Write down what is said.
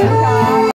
Hallelujah.